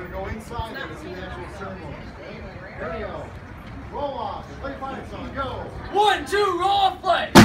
we're going to go inside and see the actual ceremony. There you go. Roll off. Play fight song. Go. One, two, roll off, play.